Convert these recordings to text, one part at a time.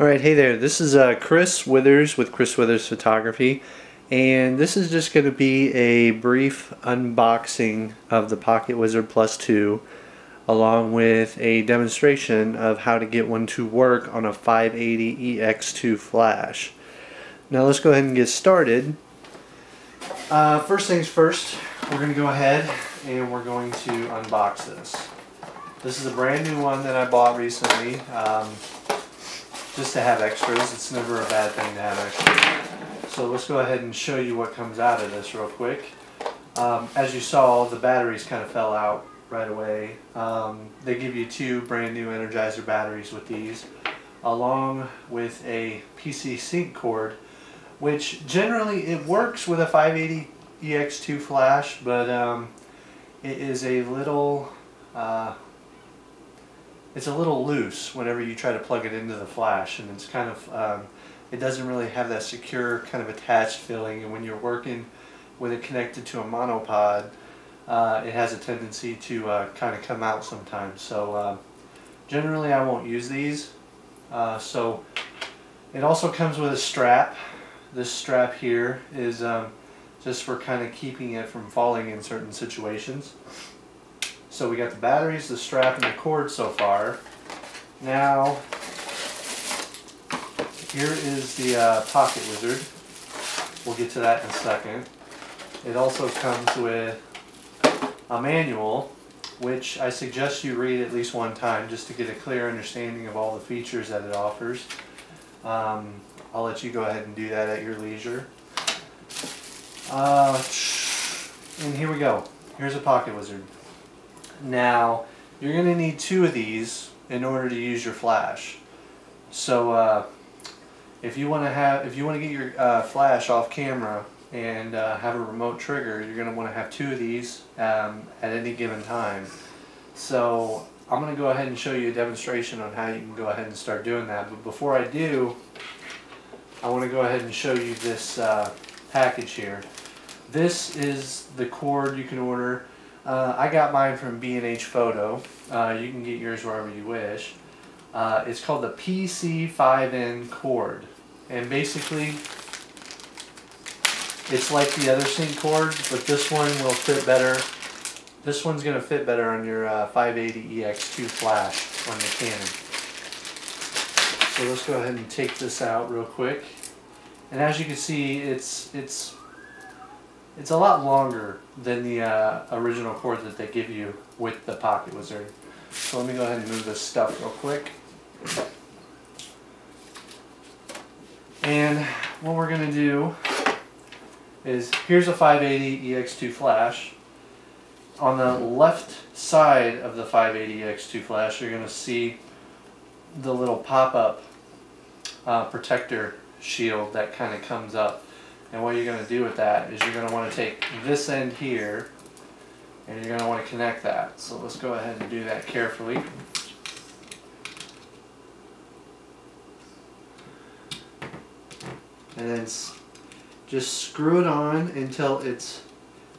Alright, hey there. This is uh, Chris Withers with Chris Withers Photography, and this is just going to be a brief unboxing of the Pocket Wizard Plus 2, along with a demonstration of how to get one to work on a 580EX2 flash. Now let's go ahead and get started. Uh, first things first, we're going to go ahead and we're going to unbox this. This is a brand new one that I bought recently. Um, just to have extras. It's never a bad thing to have extras. So let's go ahead and show you what comes out of this real quick. Um, as you saw, the batteries kind of fell out right away. Um, they give you two brand new Energizer batteries with these, along with a PC sync cord, which generally it works with a 580 EX2 flash, but um, it is a little uh, it's a little loose whenever you try to plug it into the flash and it's kind of um, it doesn't really have that secure kind of attached feeling and when you're working with it connected to a monopod uh, it has a tendency to uh, kind of come out sometimes. So uh, generally I won't use these. Uh, so it also comes with a strap. This strap here is um, just for kind of keeping it from falling in certain situations so we got the batteries, the strap, and the cord so far. Now, here is the uh, Pocket Wizard. We'll get to that in a second. It also comes with a manual, which I suggest you read at least one time just to get a clear understanding of all the features that it offers. Um, I'll let you go ahead and do that at your leisure. Uh, and here we go. Here's a Pocket Wizard. Now, you're going to need two of these in order to use your flash. So, uh, if you want to have, if you want to get your uh, flash off camera and uh, have a remote trigger, you're going to want to have two of these um, at any given time. So, I'm going to go ahead and show you a demonstration on how you can go ahead and start doing that. But before I do, I want to go ahead and show you this uh, package here. This is the cord you can order uh, I got mine from B&H Photo. Uh, you can get yours wherever you wish. Uh, it's called the PC5N cord. And basically, it's like the other sync cord, but this one will fit better. This one's going to fit better on your 580EX2 uh, flash on the Canon. So let's go ahead and take this out real quick. And as you can see, it's it's it's a lot longer than the uh, original cord that they give you with the Pocket Wizard. So let me go ahead and move this stuff real quick. And what we're going to do is, here's a 580 EX2 flash. On the left side of the 580 EX2 flash, you're going to see the little pop-up uh, protector shield that kind of comes up. And what you're going to do with that is you're going to want to take this end here and you're going to want to connect that. So let's go ahead and do that carefully. And then just screw it on until it's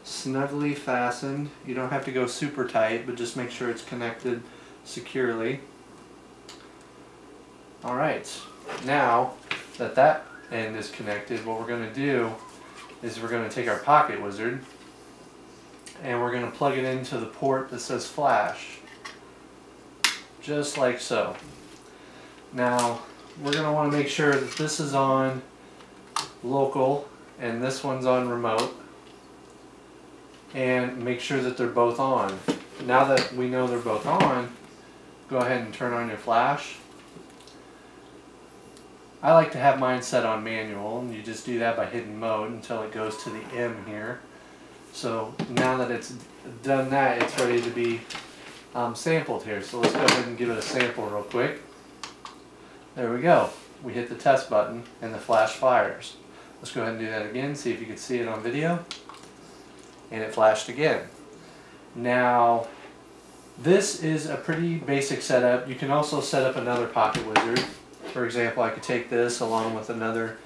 snugly fastened. You don't have to go super tight, but just make sure it's connected securely. Alright, now that that end is connected, what we're going to do is we're going to take our pocket wizard and we're going to plug it into the port that says flash. Just like so. Now, we're going to want to make sure that this is on local and this one's on remote and make sure that they're both on. Now that we know they're both on, go ahead and turn on your flash I like to have mine set on manual and you just do that by hitting mode until it goes to the M here. So now that it's done that, it's ready to be um, sampled here. So let's go ahead and give it a sample real quick. There we go. We hit the test button and the flash fires. Let's go ahead and do that again, see if you can see it on video. And it flashed again. Now, this is a pretty basic setup. You can also set up another Pocket Wizard for example, I could take this along with another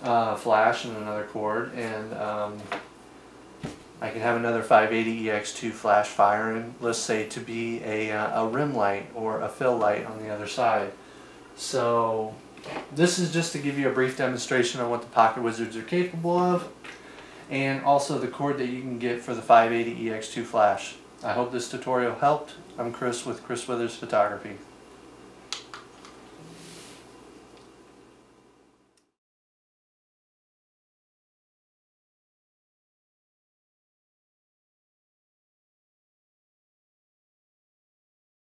uh, flash and another cord and um, I can have another 580EX2 flash firing, let's say to be a, uh, a rim light or a fill light on the other side. So this is just to give you a brief demonstration on what the Pocket Wizards are capable of and also the cord that you can get for the 580EX2 flash. I hope this tutorial helped. I'm Chris with Chris Withers Photography.